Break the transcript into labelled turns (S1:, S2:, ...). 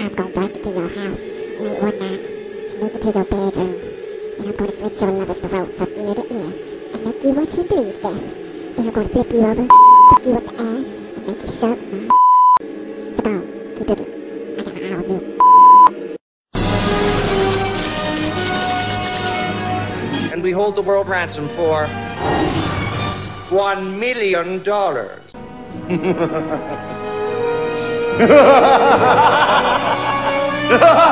S1: I'm gonna break into your house late one night, sneak into your bedroom, and I'm gonna slit your lover's throat from ear to ear, and make you watch him bleed death. Then I'm gonna flip you over, fuck you up the ass, and make you suck my So don't, keep it. I got an eye on you.
S2: And we hold the world ransom for one million dollars. 哈哈哈哈哈哈。